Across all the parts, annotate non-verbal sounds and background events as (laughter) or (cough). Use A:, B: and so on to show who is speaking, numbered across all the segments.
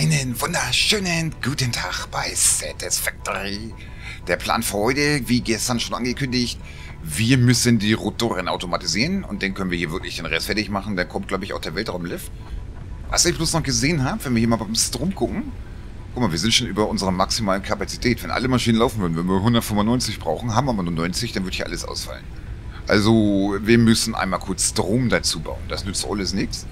A: Einen wunderschönen guten Tag bei Satisfactory. Der Plan für heute, wie gestern schon angekündigt, wir müssen die Rotoren automatisieren und dann können wir hier wirklich den Rest fertig machen. Dann kommt, glaube ich, auch der Weltraumlift. Was ich bloß noch gesehen habe, wenn wir hier mal beim Strom gucken, guck mal, wir sind schon über unserer maximalen Kapazität. Wenn alle Maschinen laufen würden, wenn wir 195 brauchen, haben wir aber nur 90, dann würde hier alles ausfallen. Also, wir müssen einmal kurz Strom dazu bauen. Das nützt alles nichts.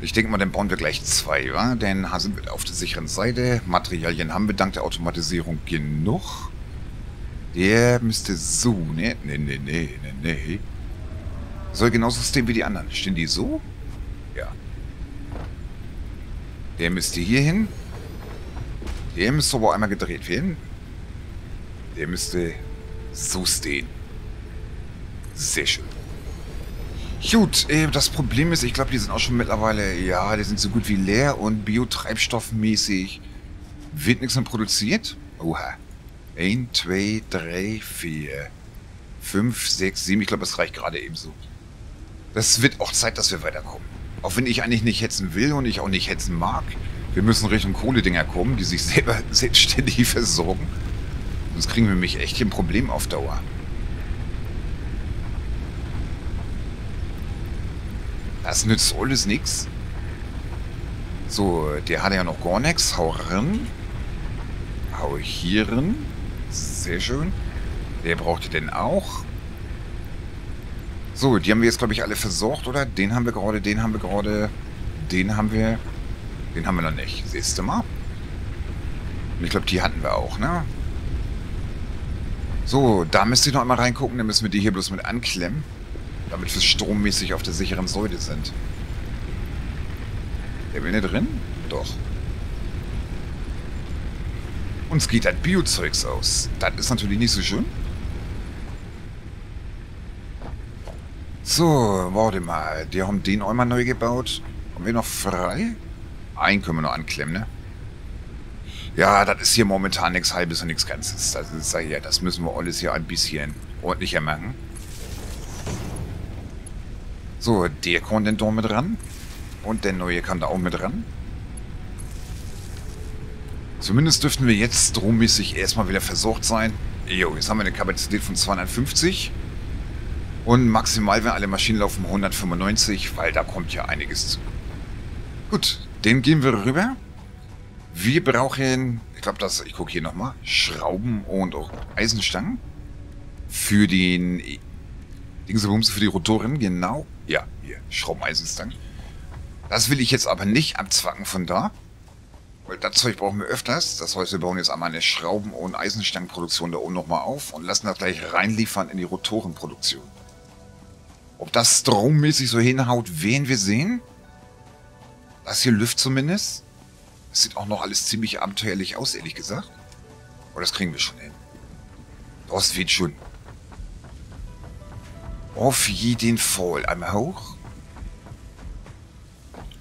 A: Ich denke mal, dann bauen wir gleich zwei, wa? Denn sind wir auf der sicheren Seite. Materialien haben wir dank der Automatisierung genug. Der müsste so, ne? Ne, ne, ne, ne, ne. Soll genauso stehen wie die anderen. Stehen die so? Ja. Der müsste hier hin. Der müsste aber einmal gedreht werden. Der müsste so stehen. Sehr schön. Gut, äh, das Problem ist, ich glaube, die sind auch schon mittlerweile, ja, die sind so gut wie leer und biotreibstoffmäßig wird nichts mehr produziert. Oha. 1, 2, 3, 4, 5, 6, 7. Ich glaube, das reicht gerade ebenso. Das wird auch Zeit, dass wir weiterkommen. Auch wenn ich eigentlich nicht hetzen will und ich auch nicht hetzen mag. Wir müssen Richtung Kohledinger kommen, die sich selber (laughs) selbstständig versorgen. Sonst kriegen wir mich echt ein Problem auf Dauer. Das nützt alles nichts. So, der hat ja noch gar nichts. Hau rein. Hau hier rein. Sehr schön. Der brauchte den auch. So, die haben wir jetzt, glaube ich, alle versorgt, oder? Den haben wir gerade, den haben wir gerade, den haben wir, den haben wir noch nicht. Siehst du mal? Und ich glaube, die hatten wir auch, ne? So, da müsst ihr noch einmal reingucken, dann müssen wir die hier bloß mit anklemmen. Damit wir strommäßig auf der sicheren Säule sind. Der will nicht drin? Doch. Uns geht das Biozeugs aus. Das ist natürlich nicht so schön. So, warte mal. Die haben den auch mal neu gebaut. Haben wir noch frei? Einen können wir noch anklemmen, ne? Ja, das ist hier momentan nichts Halbes und nichts Ganzes. Das ist ja, das müssen wir alles hier ein bisschen ordentlicher machen. So, der kommt dann da mit ran. Und der neue kann da auch mit ran. Zumindest dürften wir jetzt strommäßig erstmal wieder versorgt sein. Jo, jetzt haben wir eine Kapazität von 250. Und maximal, wenn alle Maschinen laufen, 195, weil da kommt ja einiges zu. Gut, den gehen wir rüber. Wir brauchen, ich glaube, das, ich gucke hier nochmal, Schrauben und auch Eisenstangen. Für den Dingsebums, für die Rotoren, genau. Ja, hier, Schraubeneisenstangen. Das will ich jetzt aber nicht abzwacken von da. Weil das Zeug brauchen wir öfters. Das heißt, wir bauen jetzt einmal eine Schrauben- und Eisenstangenproduktion da oben nochmal auf und lassen das gleich reinliefern in die Rotorenproduktion. Ob das strommäßig so hinhaut, werden wir sehen. Das hier lüft zumindest. Das sieht auch noch alles ziemlich abenteuerlich aus, ehrlich gesagt. Aber das kriegen wir schon hin. Das wird schon. Auf jeden Fall. Einmal hoch.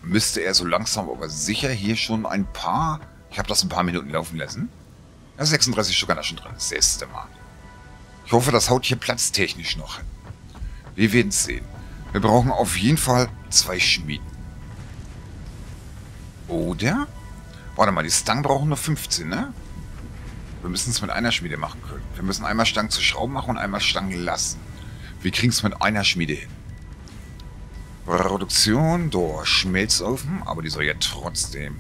A: Müsste er so langsam, aber sicher hier schon ein paar... Ich habe das ein paar Minuten laufen lassen. Ja, 36 Stück da schon drin. Das erste Mal. Ich hoffe, das haut hier platztechnisch noch hin. Wir werden es sehen. Wir brauchen auf jeden Fall zwei Schmieden. Oder? Warte mal, die Stangen brauchen nur 15, ne? Wir müssen es mit einer Schmiede machen können. Wir müssen einmal Stangen zu Schrauben machen und einmal Stangen lassen. Wir kriegen es mit einer Schmiede hin. Produktion, da Schmelzofen, aber die soll ja trotzdem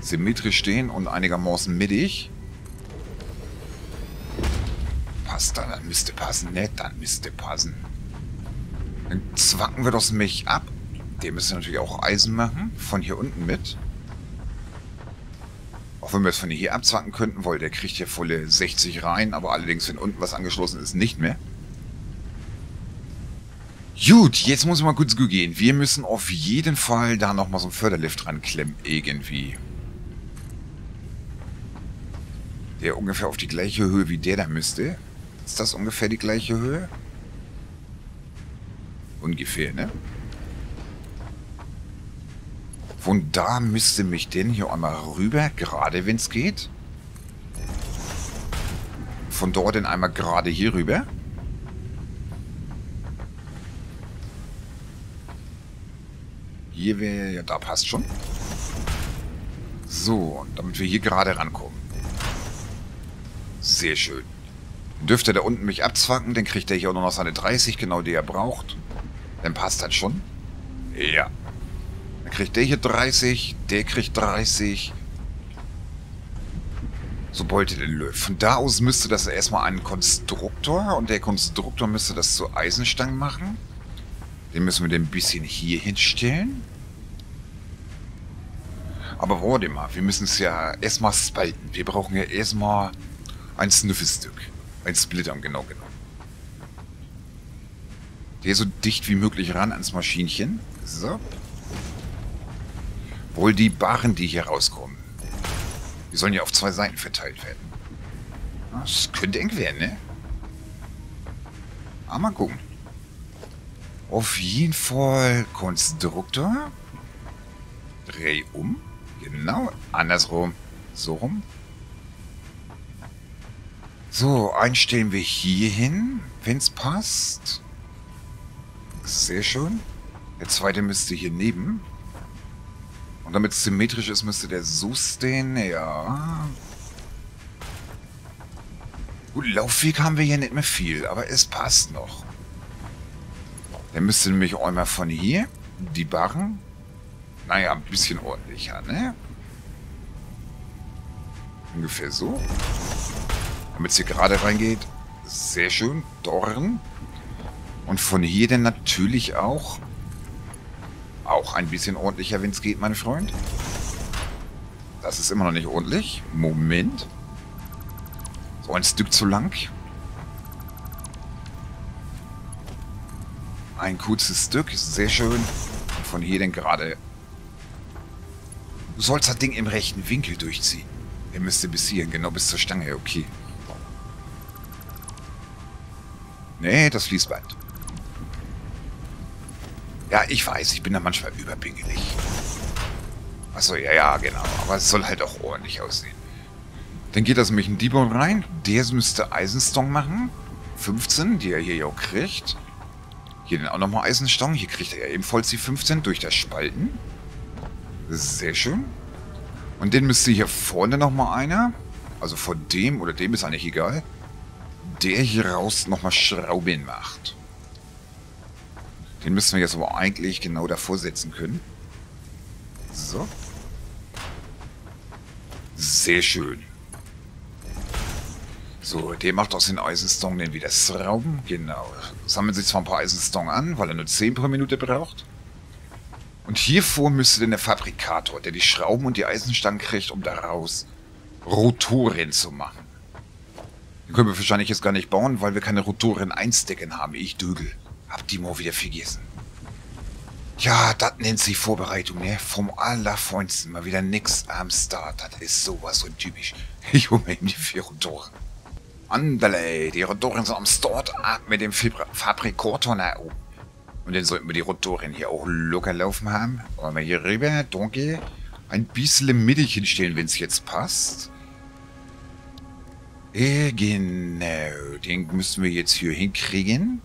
A: symmetrisch stehen und einigermaßen mittig. Passt dann, dann müsste passen, ne? Dann müsste passen. Dann zwacken wir das Milch ab. Der müsste natürlich auch Eisen machen, von hier unten mit. Auch wenn wir es von hier abzwacken könnten, weil der kriegt hier volle 60 rein, aber allerdings, wenn unten was angeschlossen ist, nicht mehr. Gut, jetzt muss ich mal kurz gehen. Wir müssen auf jeden Fall da nochmal so einen Förderlift ranklemmen, irgendwie. Der ungefähr auf die gleiche Höhe wie der da müsste. Ist das ungefähr die gleiche Höhe? Ungefähr, ne? Von da müsste mich denn hier einmal rüber, gerade wenn es geht. Von dort dann einmal gerade hier rüber. Hier wäre, ja, da passt schon. So, damit wir hier gerade rankommen. Sehr schön. Dürfte da unten mich abzwacken, dann kriegt er hier auch noch seine 30, genau die er braucht. Dann passt das schon. Ja. Dann kriegt der hier 30, der kriegt 30. Sobald er denn läuft. Von da aus müsste das erstmal ein Konstruktor und der Konstruktor müsste das zu Eisenstangen machen. Den müssen wir den ein bisschen hier hinstellen. Aber warte mal, wir müssen es ja erstmal spalten. Wir brauchen ja erstmal ein Snüffelstück. Ein Splittern, genau genommen. Der so dicht wie möglich ran ans Maschinchen. So. Wohl die Barren, die hier rauskommen. Die sollen ja auf zwei Seiten verteilt werden. Das könnte eng werden, ne? Aber mal gucken. Auf jeden Fall Konstruktor. Dreh um. Genau, andersrum. So rum. So, einstellen wir hier hin, wenn es passt. Sehr schön. Der zweite müsste hier neben. Und damit es symmetrisch ist, müsste der so stehen. Ja. Gut, Laufweg haben wir hier nicht mehr viel, aber es passt noch. Der müsste nämlich einmal von hier die Barren. Naja, ein bisschen ordentlicher, ne? Ungefähr so. Damit es hier gerade reingeht. Sehr schön. Dorn. Und von hier dann natürlich auch... Auch ein bisschen ordentlicher, wenn es geht, mein Freund. Das ist immer noch nicht ordentlich. Moment. So ein Stück zu lang. Ein kurzes Stück. Sehr schön. Und von hier dann gerade... Du sollst das Ding im rechten Winkel durchziehen. Er müsste bis hierhin, genau bis zur Stange. Okay. Nee, das Fließband. Ja, ich weiß, ich bin da manchmal überpingelig. Achso, ja, ja, genau. Aber es soll halt auch ordentlich aussehen. Dann geht das nämlich in Debon rein. Der müsste Eisenstong machen. 15, die er hier ja auch kriegt. Hier dann auch nochmal Eisenstong. Hier kriegt er ebenfalls die 15 durch das Spalten. Sehr schön. Und den müsste hier vorne nochmal einer. Also vor dem oder dem ist eigentlich egal der hier raus nochmal Schrauben macht. Den müssen wir jetzt aber eigentlich genau davor setzen können. So. Sehr schön. So, der macht aus den Eisenstong dann wieder Schrauben. Genau. Sammeln sich zwar ein paar Eisenstong an, weil er nur 10 pro Minute braucht. Und hiervor müsste dann der Fabrikator, der die Schrauben und die Eisenstangen kriegt, um daraus Rotoren zu machen. Den können wir wahrscheinlich jetzt gar nicht bauen, weil wir keine Rotoren einstecken haben. Ich Dögel. Hab die mal wieder vergessen. Ja, das nennt sich Vorbereitung, ne? Vom allerfeinsten. Mal wieder nix am Start. Das ist sowas so typisch. (laughs) Ich hole mir eben die vier Rotoren. Andale, die Rotoren sind am Start ab mit dem Fabrikator nach oben. Und dann sollten wir die Rotoren hier auch locker laufen haben. Wollen wir hier rüber, danke. Ein bisschen mittig hinstellen, wenn es jetzt passt. Äh, genau. Den müssen wir jetzt hier hinkriegen.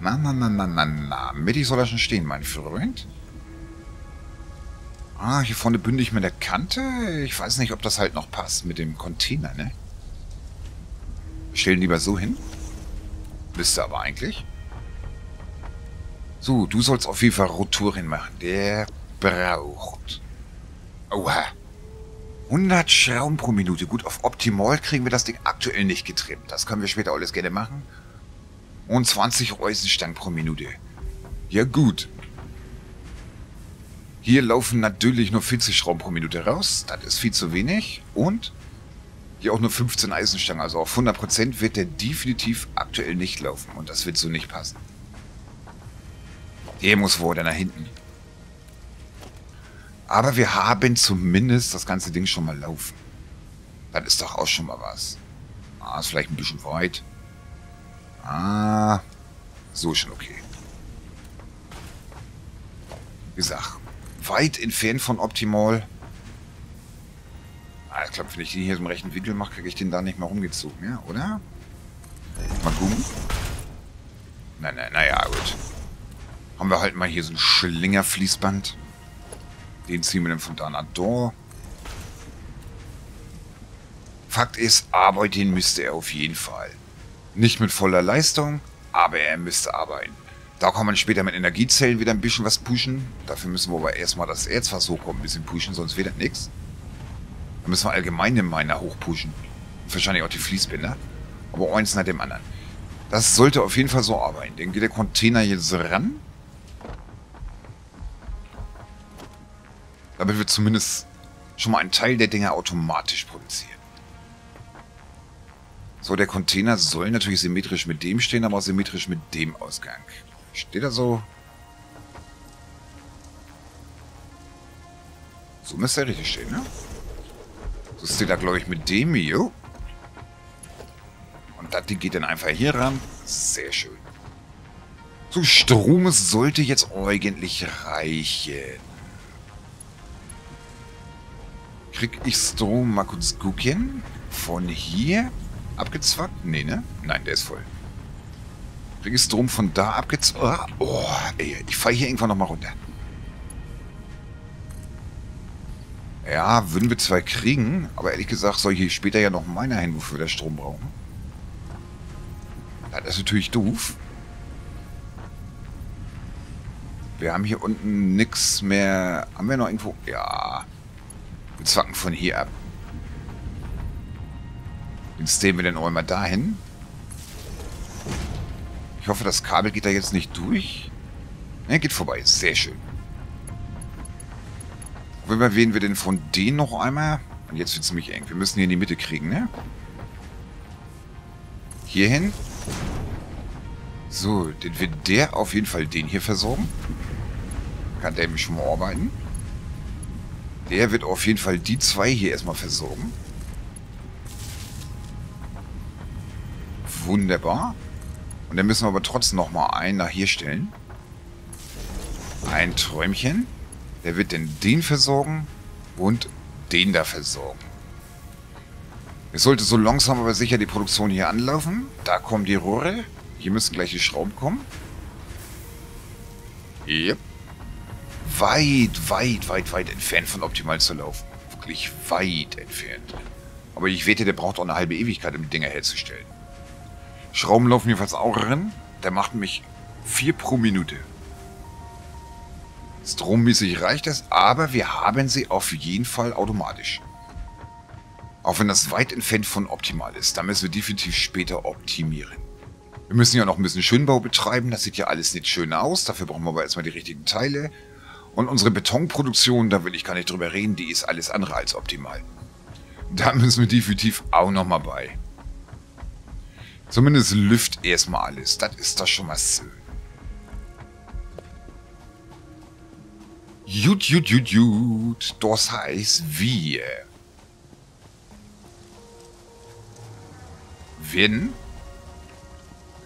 A: Na, na, na, na, na, na. Mittig soll er schon stehen, mein Freund. Ah, hier vorne bünde ich mit der Kante. Ich weiß nicht, ob das halt noch passt mit dem Container, ne? Stellen lieber so hin. Müsste aber eigentlich. So, du sollst auf jeden Fall Roturin machen. Der braucht... Oha. 100 Schrauben pro Minute. Gut, auf Optimal kriegen wir das Ding aktuell nicht getrimmt. Das können wir später alles gerne machen. Und 20 Eisenstangen pro Minute. Ja gut. Hier laufen natürlich nur 40 Schrauben pro Minute raus. Das ist viel zu wenig. Und hier auch nur 15 Eisenstangen. Also auf 100% wird der definitiv aktuell nicht laufen. Und das wird so nicht passen. Der muss wohl nach hinten. Aber wir haben zumindest das ganze Ding schon mal laufen. Das ist doch auch schon mal was. Ah, ist vielleicht ein bisschen weit. Ah, so ist schon okay. Wie gesagt, weit entfernt von optimal. Ah, ich glaube, wenn ich den hier im rechten Winkel mache, kriege ich den da nicht mehr rumgezogen, ja, oder? Mal gucken. Nein, nein, naja, gut. Haben wir halt mal hier so ein Schlingerfließband. Den ziehen wir dann von da nach da. Fakt ist, arbeiten müsste er auf jeden Fall. Nicht mit voller Leistung, aber er müsste arbeiten. Da kann man später mit Energiezellen wieder ein bisschen was pushen. Dafür müssen wir aber erstmal das Erz, was hochkommt, ein bisschen pushen, sonst wird das nichts. Müssen wir allgemein den Miner hochpushen. Wahrscheinlich auch die Fließbänder. Aber eins nach dem anderen. Das sollte auf jeden Fall so arbeiten. Dann geht der Container jetzt ran. Damit wir zumindest schon mal einen Teil der Dinge automatisch produzieren. So, der Container soll natürlich symmetrisch mit dem stehen, aber auch symmetrisch mit dem Ausgang. Steht er so? So müsste er richtig stehen, ne? So steht er, glaube ich, mit dem hier. Und das geht dann einfach hier ran. Sehr schön. So, Strom sollte jetzt eigentlich reichen. Krieg ich Strom mal kurz gucken? Von hier abgezwackt? Nee, ne? Nein, der ist voll. Krieg ich Strom von da abgezwackt? Oh, ey, ich fahre hier irgendwann nochmal runter. Ja, würden wir zwar kriegen, aber ehrlich gesagt soll hier später ja noch meiner hin, wofür wir Strom brauchen. Das ist natürlich doof. Wir haben hier unten nichts mehr. Haben wir noch irgendwo? Ja. Wir zwacken von hier ab. Jetzt stehen wir denn auch immer dahin. Ich hoffe, das Kabel geht da jetzt nicht durch. Ne, geht vorbei. Sehr schön. Wo wählen wir denn von denen noch einmal? Und jetzt wird es ziemlich eng. Wir müssen hier in die Mitte kriegen, ne? Hier hin. So, dann wird der auf jeden Fall den hier versorgen. Kann der mich schon mal arbeiten. Der wird auf jeden Fall die zwei hier erstmal versorgen. Wunderbar. Und dann müssen wir aber trotzdem nochmal einen nach hier stellen. Ein Träumchen. Der wird denn den versorgen und den da versorgen. Es sollte so langsam aber sicher die Produktion hier anlaufen. Da kommen die Rohre. Hier müssen gleich die Schrauben kommen. Yep. Weit, weit, weit, weit entfernt von optimal zu laufen. Wirklich weit entfernt. Aber ich wette, der braucht auch eine halbe Ewigkeit, um die Dinger herzustellen. Schrauben laufen jedenfalls auch rein. Der macht mich 4 pro Minute. Strommäßig reicht das, aber wir haben sie auf jeden Fall automatisch. Auch wenn das weit entfernt von optimal ist, da müssen wir definitiv später optimieren. Wir müssen ja noch ein bisschen Schönbau betreiben, das sieht ja alles nicht schön aus, dafür brauchen wir aber erstmal die richtigen Teile. Und unsere Betonproduktion, da will ich gar nicht drüber reden, die ist alles andere als optimal. Da müssen wir definitiv auch nochmal bei. Zumindest lüft erstmal alles, das ist doch schon mal schön. Jut, jut, jut, jut. Das heißt, wir werden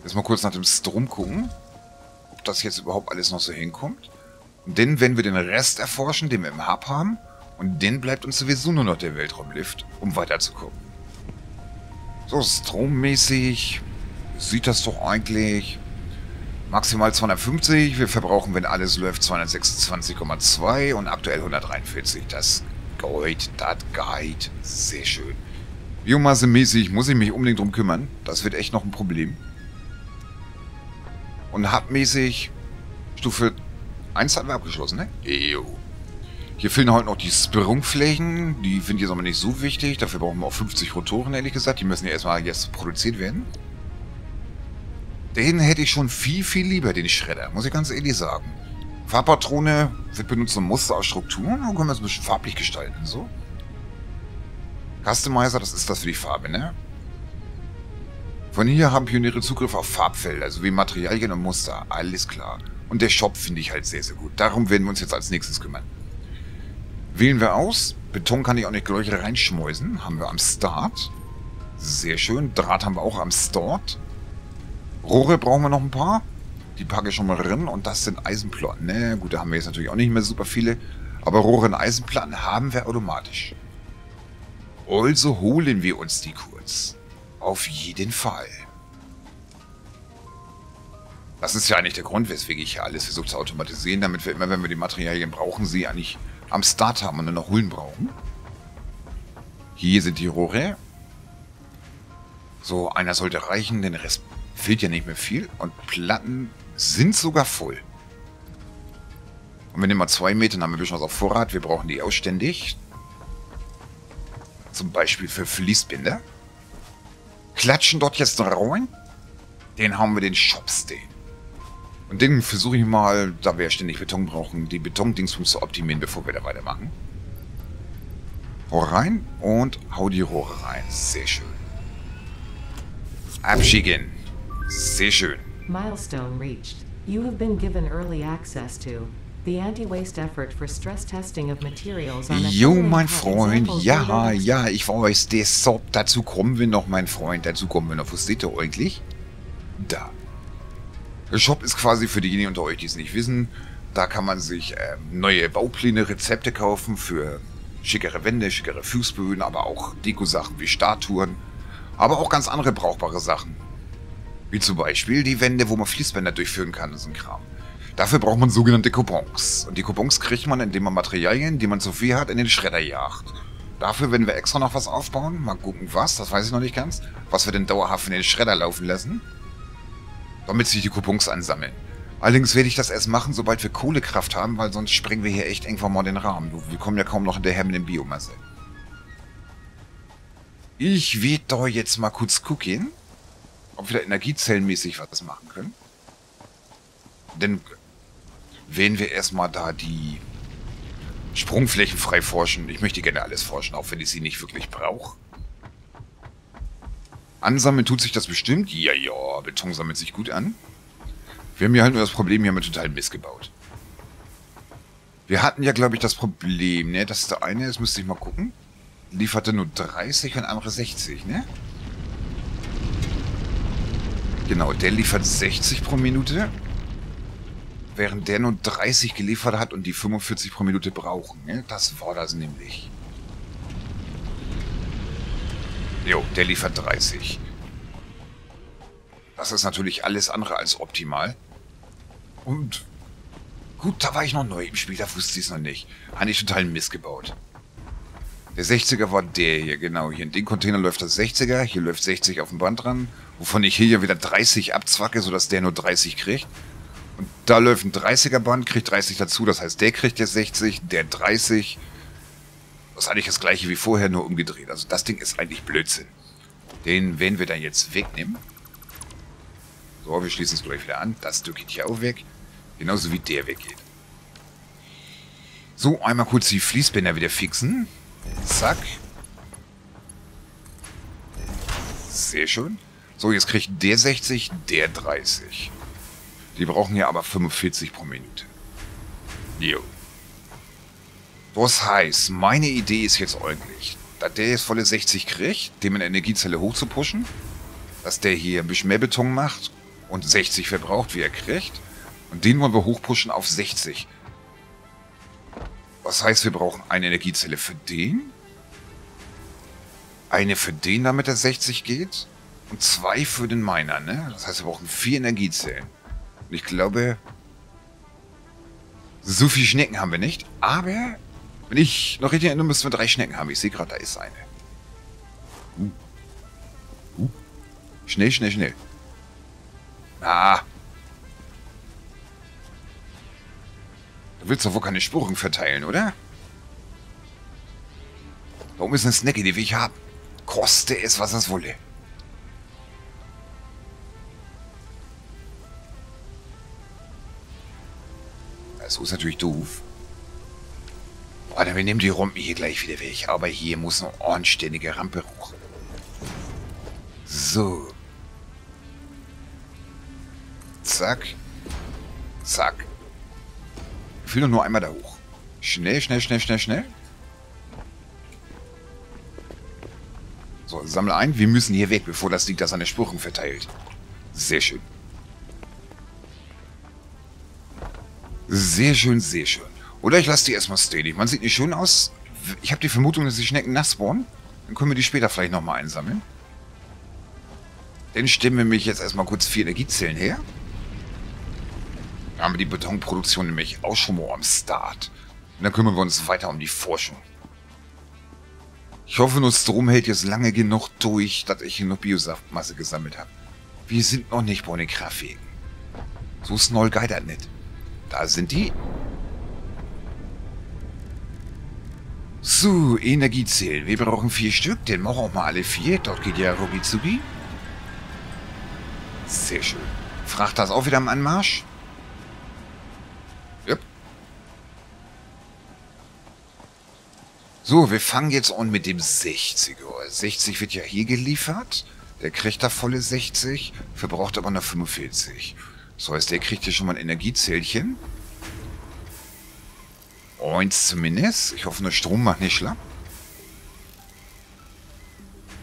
A: jetzt mal kurz nach dem Strom gucken, ob das jetzt überhaupt alles noch so hinkommt. Und dann werden wir den Rest erforschen, den wir im Hub haben. Und dann bleibt uns sowieso nur noch der Weltraumlift, um weiterzukommen. So, strommäßig sieht das doch eigentlich Maximal 250. Wir verbrauchen, wenn alles läuft, 226,2 und aktuell 143. Das geht, das geht. Sehr schön. Biomasse-mäßig muss ich mich unbedingt drum kümmern. Das wird echt noch ein Problem. Und hubmäßig Stufe 1 haben wir abgeschlossen, ne? Jo. Hier fehlen heute noch die Sprungflächen. Die finde ich jetzt aber nicht so wichtig. Dafür brauchen wir auch 50 Rotoren, ehrlich gesagt. Die müssen ja erstmal jetzt produziert werden. Den hätte ich schon viel, viel lieber, den Schredder, muss ich ganz ehrlich sagen. Farbpatrone wird benutzt, um Muster aus Strukturen, dann können wir es ein bisschen farblich gestalten, so. Customizer, das ist das für die Farbe, ne? Von hier haben Pioniere Zugriff auf Farbfelder, sowie Materialien und Muster, alles klar. Und der Shop finde ich halt sehr, sehr gut. Darum werden wir uns jetzt als nächstes kümmern. Wählen wir aus. Beton kann ich auch nicht gleich reinschmeißen. Haben wir am Start. Sehr schön. Draht haben wir auch am Start. Rohre brauchen wir noch ein paar. Die packe ich schon mal rein. Und das sind Eisenplatten. Ne, gut, da haben wir jetzt natürlich auch nicht mehr super viele. Aber Rohre und Eisenplatten haben wir automatisch. Also holen wir uns die kurz. Auf jeden Fall. Das ist ja eigentlich der Grund, weswegen ich hier alles versuche zu automatisieren, damit wir immer, wenn wir die Materialien brauchen, sie eigentlich am Start haben und dann noch holen brauchen. Hier sind die Rohre. So, einer sollte reichen, den Rest fehlt ja nicht mehr viel. Und Platten sind sogar voll. Und wir nehmen mal zwei Meter, dann haben wir ein bisschen was auf Vorrat. Wir brauchen die ausständig. Zum Beispiel für Fließbinder. Klatschen dort jetzt rein. Den haben wir den Shopstein. Und den versuche ich mal, da wir ja ständig Beton brauchen, die Betondingsbums zu optimieren, bevor wir da weitermachen. Rohr rein und hau die Rohre rein. Sehr schön. Abschicken. Sehr schön.
B: Milestone reached. You have been given early access to the anti-waste effort for stress testing of materials on
A: Jo, mein Freund. Ja, ja, ich weiß, der Sop. Dazu kommen wir noch, mein Freund. Dazu kommen wir noch. Wo steht der eigentlich? Da. Der Shop ist quasi für diejenigen unter euch, die es nicht wissen. Da kann man sich ähm, neue Baupläne, Rezepte kaufen für schickere Wände, schickere Fußböden, aber auch Deko-Sachen wie Statuen. Aber auch ganz andere brauchbare Sachen. Wie zum Beispiel die Wände, wo man Fließbänder durchführen kann so ein Kram. Dafür braucht man sogenannte Coupons. Und die Coupons kriegt man, indem man Materialien, die man zu viel hat, in den Schredder jagt. Dafür werden wir extra noch was aufbauen. Mal gucken, was. Das weiß ich noch nicht ganz. Was wir denn dauerhaft in den Schredder laufen lassen. Damit sich die Coupons ansammeln. Allerdings werde ich das erst machen, sobald wir Kohlekraft haben, weil sonst sprengen wir hier echt irgendwann mal den Rahmen. Wir kommen ja kaum noch hinterher mit dem Biomasse. Ich werde da jetzt mal kurz gucken, ob wir da energiezellenmäßig was machen können. Denn wählen wir erstmal da die Sprungflächen frei forschen. Ich möchte gerne alles forschen, auch wenn ich sie nicht wirklich brauche. Ansammeln tut sich das bestimmt. Ja, ja, Beton sammelt sich gut an. Wir haben ja halt nur das Problem, hier haben wir total Mist gebaut. Wir hatten ja, glaube ich, das Problem, ne? Das ist der eine, das müsste ich mal gucken. Lieferte nur 30 und andere 60, ne? Genau, der liefert 60 pro Minute. Während der nur 30 geliefert hat und die 45 pro Minute brauchen, ne? Das war das nämlich. Jo, der liefert 30. Das ist natürlich alles andere als optimal. Und gut, da war ich noch neu im Spiel, da wusste ich es noch nicht. Habe ich total Mist gebaut. Der 60er war der hier, genau. Hier in den Container läuft das 60er, hier läuft 60 auf dem Band dran, wovon ich hier ja wieder 30 abzwacke, sodass der nur 30 kriegt. Und da läuft ein 30er Band, kriegt 30 dazu, das heißt, der kriegt jetzt 60, der 30. Das ist eigentlich das gleiche wie vorher, nur umgedreht. Also das Ding ist eigentlich Blödsinn. Den werden wir dann jetzt wegnehmen. So, wir schließen es gleich wieder an. Das Stück geht hier auch weg. Genauso wie der weggeht. So, einmal kurz die Fließbänder wieder fixen. Zack. Sehr schön. So, jetzt kriegt der 60, der 30. Die brauchen ja aber 45 pro Minute. Jo. Das heißt, meine Idee ist jetzt eigentlich, dass der jetzt volle 60 kriegt, dem in der Energiezelle hochzupushen, dass der hier ein bisschen mehr Beton macht und 60 verbraucht, wie er kriegt. Und den wollen wir hochpushen auf 60. Was heißt, wir brauchen eine Energiezelle für den, eine für den, damit er 60 geht, und zwei für den Miner, ne? Das heißt, wir brauchen vier Energiezellen. Und ich glaube, so viele Schnecken haben wir nicht, aber wenn ich noch richtig erinnere, müssen wir drei Schnecken haben. Ich sehe gerade, da ist eine. Uh. Uh. Schnell, schnell, schnell. Ah. Du willst doch wohl keine Spuren verteilen, oder? Oben ist eine Snacke, die will haben. Koste es, was es wolle. So ist natürlich doof. Warte, wir nehmen die Rumpen hier gleich wieder weg. Aber hier muss eine anständige Rampe hoch. So. Zack. Zack. Doch nur einmal da hoch. Schnell, schnell, schnell, schnell, schnell. So, sammle ein. Wir müssen hier weg, bevor das Ding das an der Spruchung verteilt. Sehr schön. Sehr schön, sehr schön. Oder ich lasse die erstmal stehen. Man sieht nicht schön aus. Ich habe die Vermutung, dass die Schnecken nass spawnen. Dann können wir die später vielleicht nochmal einsammeln. Dann stimmen wir mich jetzt erstmal kurz vier Energiezellen her. Dann haben wir die Betonproduktion nämlich auch schon mal am Start. Und dann kümmern wir uns weiter um die Forschung. Ich hoffe nur, Strom hält jetzt lange genug durch, dass ich genug Biosaftmasse gesammelt habe. Wir sind noch nicht bei den Kraftwegen. So schnell geht das nicht. Da sind die. So, Energiezellen. Wir brauchen vier Stück. Den machen wir mal alle vier. Dort geht ja Rubizubi. Sehr schön. Fracht das auch wieder am Anmarsch? Yep. So, wir fangen jetzt an mit dem 60er. 60 wird ja hier geliefert. Der kriegt da volle 60, verbraucht aber nur 45. Das heißt, der kriegt hier schon mal ein Energiezählchen. Eins zumindest. Ich hoffe, der Strom macht nicht schlapp.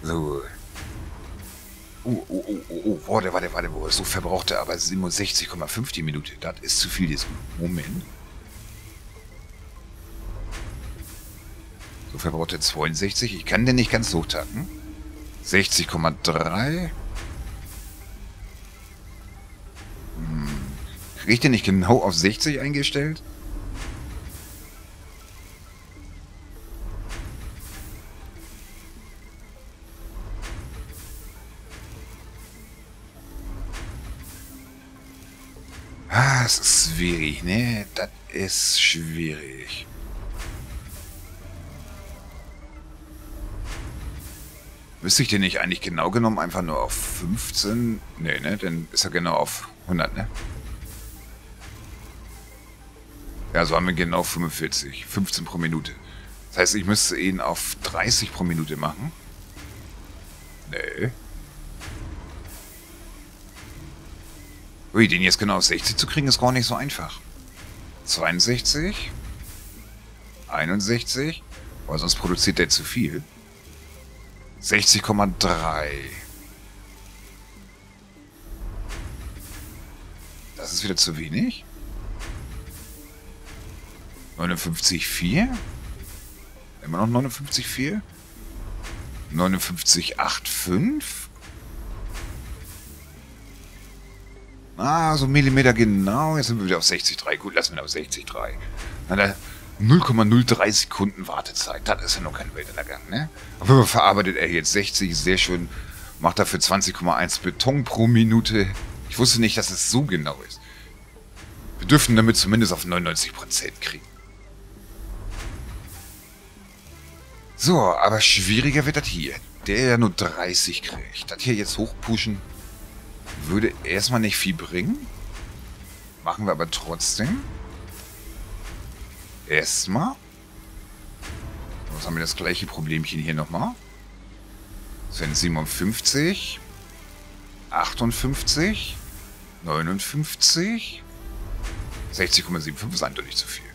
A: So. Oh, oh, oh, oh, oh, warte, warte, warte. So verbraucht er aber 67,5 die Minute. Das ist zu viel. Moment. So verbraucht er 62. Ich kann den nicht ganz hochtacken. 60,3. Hm. Kriege ich den nicht genau auf 60 eingestellt? Ah, das ist schwierig, ne? Das ist schwierig. Müsste ich den nicht eigentlich genau genommen einfach nur auf 15? Nee, ne? Dann ist er genau auf 100, ne? Ja, so haben wir genau 45. 15 pro Minute. Das heißt, ich müsste ihn auf 30 pro Minute machen. Nee. Ui, den jetzt genau auf 60 zu kriegen, ist gar nicht so einfach. 62. 61. Weil sonst produziert der zu viel. 60,3. Das ist wieder zu wenig. 59,4. Immer noch 59,4. 59,85. Ah, so Millimeter genau. Jetzt sind wir wieder auf 60,3. Gut, lassen wir auf 60,3. Na, da 0,03 Sekunden Wartezeit. Das ist ja noch kein Weltuntergang, ne? Fall verarbeitet er jetzt 60, sehr schön. Macht dafür 20,1 Beton pro Minute. Ich wusste nicht, dass es so genau ist. Wir dürften damit zumindest auf 99% kriegen. So, aber schwieriger wird das hier. Der ja nur 30 kriegt. Das hier jetzt hochpushen würde erstmal nicht viel bringen. Machen wir aber trotzdem erstmal. Was haben wir das gleiche Problemchen hier nochmal? Das sind 57, 58, 59, 60,75 ist eindeutig zu viel.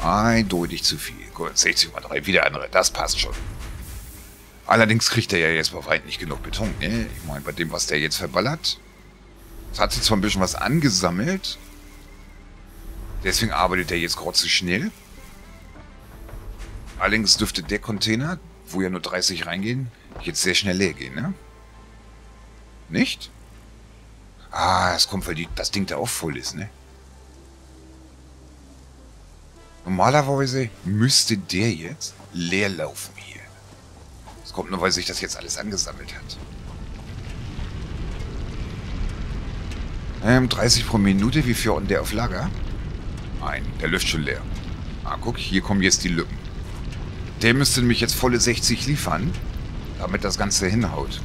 A: Eindeutig zu viel. Gut, 60,3, wieder andere, das passt schon. Allerdings kriegt er ja jetzt bei weit nicht genug Beton, ne? Ich meine, bei dem, was der jetzt verballert, es hat sich zwar ein bisschen was angesammelt, Deswegen arbeitet er jetzt so schnell. Allerdings dürfte der Container, wo ja nur 30 reingehen, jetzt sehr schnell leer gehen, ne? Nicht? Ah, es kommt, weil die, das Ding da auch voll ist, ne? Normalerweise müsste der jetzt leer laufen hier. Es kommt nur, weil sich das jetzt alles angesammelt hat. Ähm, 30 pro Minute, wie viel und der auf Lager? Ein. Der löscht schon leer. Ah, guck, hier kommen jetzt die Lücken. Der müsste nämlich jetzt volle 60 liefern, damit das Ganze hinhaut.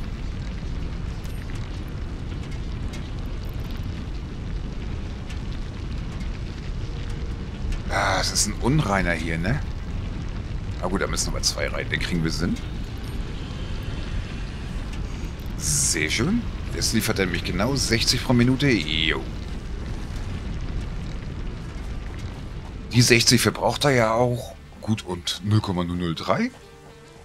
A: Ah, das ist ein Unreiner hier, ne? Na gut, da müssen wir zwei rein. Den kriegen wir Sinn. Sehr schön. Jetzt liefert er nämlich genau 60 pro Minute. Jo. Die 60 verbraucht er ja auch. Gut und 0,003.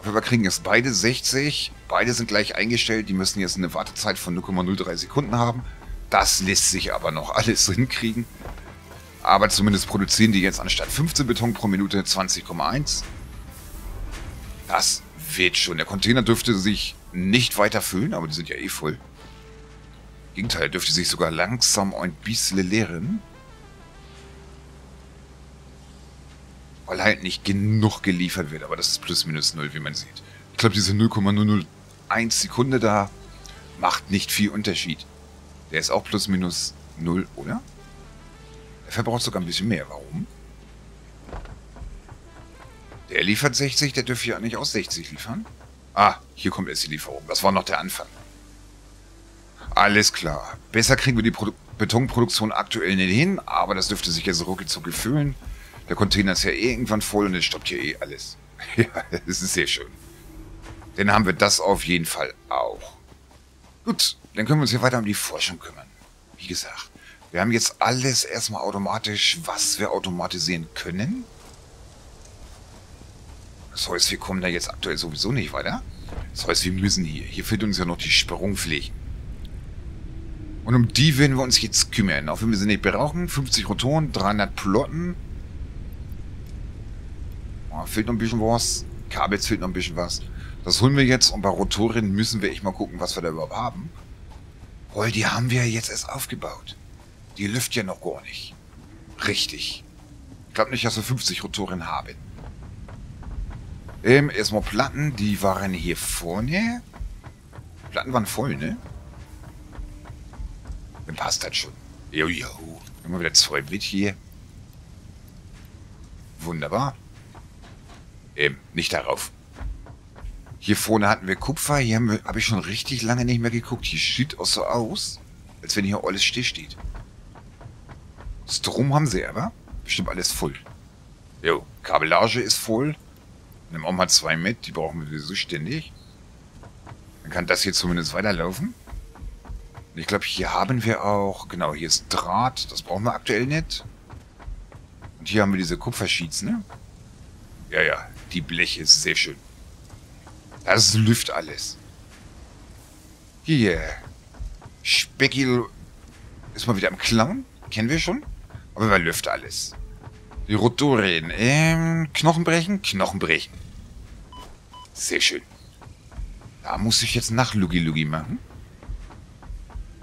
A: Aber wir kriegen jetzt beide 60. Beide sind gleich eingestellt. Die müssen jetzt eine Wartezeit von 0,03 Sekunden haben. Das lässt sich aber noch alles (laughs) hinkriegen. Aber zumindest produzieren die jetzt anstatt 15 Beton pro Minute 20,1. Das wird schon. Der Container dürfte sich nicht weiter füllen, aber die sind ja eh voll. Im Gegenteil, dürfte sich sogar langsam ein bisschen leeren. Weil halt nicht genug geliefert wird. Aber das ist plus minus null, wie man sieht. Ich glaube, diese 0,001 Sekunde da macht nicht viel Unterschied. Der ist auch plus minus null, oder? Der verbraucht sogar ein bisschen mehr. Warum? Der liefert 60, der dürfte ja nicht aus 60 liefern. Ah, hier kommt erst die Lieferung. Das war noch der Anfang. Alles klar. Besser kriegen wir die Produ Betonproduktion aktuell nicht hin, aber das dürfte sich jetzt ruckig füllen. Der Container ist ja eh irgendwann voll und es stoppt hier eh alles. (laughs) ja, das ist sehr schön. Dann haben wir das auf jeden Fall auch. Gut, dann können wir uns hier weiter um die Forschung kümmern. Wie gesagt, wir haben jetzt alles erstmal automatisch, was wir automatisieren können. Das heißt, wir kommen da jetzt aktuell sowieso nicht weiter. Das heißt, wir müssen hier. Hier fehlt uns ja noch die Sprungflächen. Und um die werden wir uns jetzt kümmern. Auch wenn wir sie nicht brauchen. 50 Rotoren, 300 Plotten. Oh, fehlt noch ein bisschen was. Kabels fehlt noch ein bisschen was. Das holen wir jetzt und bei Rotoren müssen wir echt mal gucken, was wir da überhaupt haben. Weil die haben wir jetzt erst aufgebaut. Die lüft ja noch gar nicht. Richtig. Ich glaube nicht, dass wir 50 Rotoren haben. Ähm, erstmal Platten, die waren hier vorne. Platten waren voll, ne? Dann passt das schon. Jo, jo. Immer wieder zwei mit hier. Wunderbar. Ähm, nicht darauf. Hier vorne hatten wir Kupfer. Hier habe hab ich schon richtig lange nicht mehr geguckt. Hier sieht auch so aus, als wenn hier alles still steht. Strom haben sie aber. Bestimmt alles voll. Jo, Kabellage ist voll. Nimm auch mal zwei mit, die brauchen wir sowieso ständig. Dann kann das hier zumindest weiterlaufen. Und ich glaube, hier haben wir auch, genau, hier ist Draht, das brauchen wir aktuell nicht. Und hier haben wir diese Kupfersheets, ne? Ja, ja, die Bleche ist sehr schön. Das lüft alles. Hier. Speckil ist mal wieder im Clown. Kennen wir schon. Aber wer lüft alles? Die Rotoren. Ähm, Knochenbrechen? Knochenbrechen. Sehr schön. Da muss ich jetzt nach Lugi Lugi machen.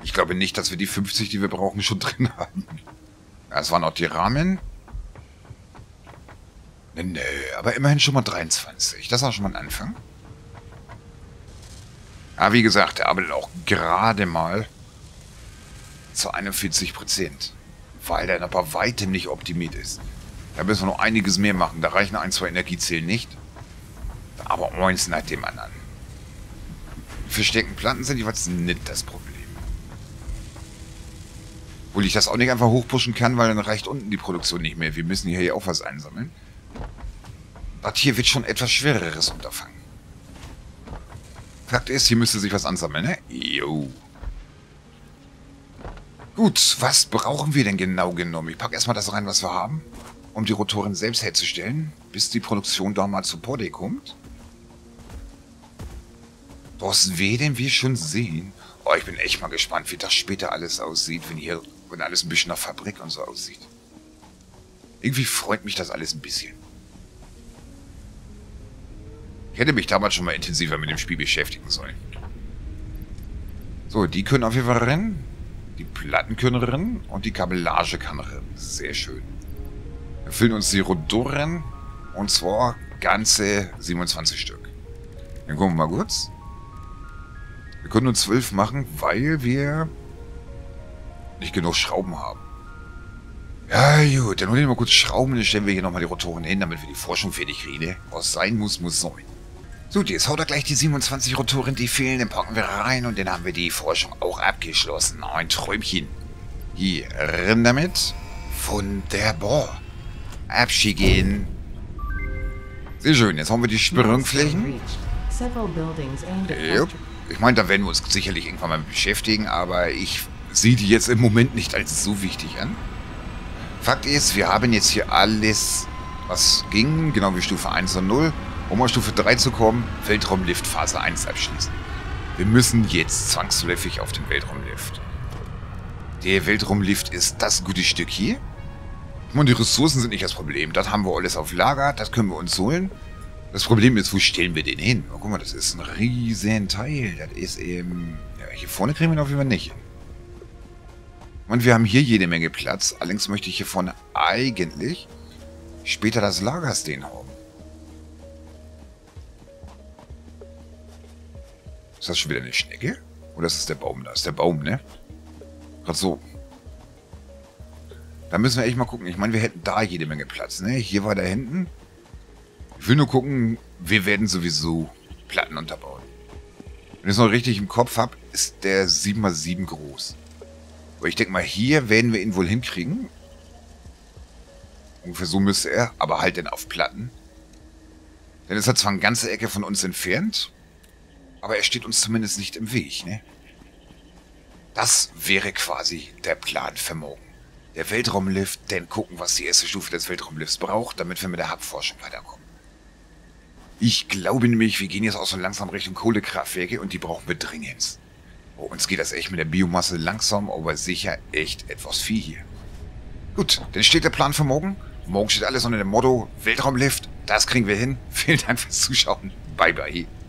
A: Ich glaube nicht, dass wir die 50, die wir brauchen, schon drin haben. Das waren auch die Rahmen. Nö, aber immerhin schon mal 23. Das war schon mal ein Anfang. Aber wie gesagt, er arbeitet auch gerade mal zu 41 Prozent. Weil der noch bei weitem nicht optimiert ist. Da müssen wir noch einiges mehr machen. Da reichen ein, zwei Energiezellen nicht. Aber eins nach dem anderen. Versteckten Planten sind jeweils nicht das Problem. Obwohl ich das auch nicht einfach hochpushen kann, weil dann reicht unten die Produktion nicht mehr. Wir müssen hier ja auch was einsammeln. Das hier wird schon etwas schwereres Unterfangen. Fakt ist, hier müsste sich was ansammeln, ne? Jo. Gut, was brauchen wir denn genau genommen? Ich packe erstmal das rein, was wir haben, um die Rotoren selbst herzustellen, bis die Produktion da mal zu Porde kommt. Das werden wir schon sehen. Oh, ich bin echt mal gespannt, wie das später alles aussieht, wenn hier, wenn alles ein bisschen nach Fabrik und so aussieht. Irgendwie freut mich das alles ein bisschen. Ich hätte mich damals schon mal intensiver mit dem Spiel beschäftigen sollen. So, die können auf jeden Fall rennen. Die Platten können rennen und die Kabellage kann rennen. Sehr schön. Wir füllen uns die Rodoren und zwar ganze 27 Stück. Dann gucken wir mal kurz. Wir können nur zwölf machen, weil wir nicht genug Schrauben haben. Ja, gut, dann holen wir mal kurz Schrauben, dann stellen wir hier nochmal die Rotoren hin, damit wir die Forschung fertig kriegen. Was sein muss, muss sein. So, jetzt haut er gleich die 27 Rotoren, die fehlen, dann packen wir rein und dann haben wir die Forschung auch abgeschlossen. Ein Träumchen. Hier, rein damit. Wunderbar. Abschicken. Sehr schön, jetzt haben wir die Sprungflächen. Jupp. Ich meine, da werden wir uns sicherlich irgendwann mal beschäftigen, aber ich sehe die jetzt im Moment nicht als so wichtig an. Fakt ist, wir haben jetzt hier alles, was ging, genau wie Stufe 1 und 0. Um auf Stufe 3 zu kommen, Weltraumlift Phase 1 abschließen. Wir müssen jetzt zwangsläufig auf den Weltraumlift. Der Weltraumlift ist das gute Stück hier. Und die Ressourcen sind nicht das Problem. Das haben wir alles auf Lager, das können wir uns holen. Das Problem ist, wo stellen wir den hin? Oh, guck mal, das ist ein riesen Teil. Das ist eben... Ja, hier vorne kriegen wir ihn auf jeden Fall nicht hin. Und wir haben hier jede Menge Platz. Allerdings möchte ich hier vorne eigentlich später das Lagerstein haben. Ist das schon wieder eine Schnecke? Oder ist das der Baum? Da ist der Baum, ne? Gerade so. Da müssen wir echt mal gucken. Ich meine, wir hätten da jede Menge Platz, ne? Hier war da hinten. Ich will nur gucken, wir werden sowieso Platten unterbauen. Wenn ich es noch richtig im Kopf habe, ist der 7x7 groß. Aber ich denke mal, hier werden wir ihn wohl hinkriegen. Ungefähr so müsste er, aber halt denn auf Platten. Denn es hat zwar eine ganze Ecke von uns entfernt, aber er steht uns zumindest nicht im Weg, ne? Das wäre quasi der Plan für morgen. Der Weltraumlift, dann gucken, was die erste Stufe des Weltraumlifts braucht, damit wir mit der Hubforschung weiterkommen. Ich glaube nämlich, wir gehen jetzt auch so langsam Richtung Kohlekraftwerke und die brauchen wir dringend. Oh, uns geht das echt mit der Biomasse langsam, aber sicher echt etwas viel hier. Gut, dann steht der Plan für morgen. Morgen steht alles unter dem Motto Weltraumlift. Das kriegen wir hin. (laughs) Vielen Dank fürs Zuschauen. Bye bye.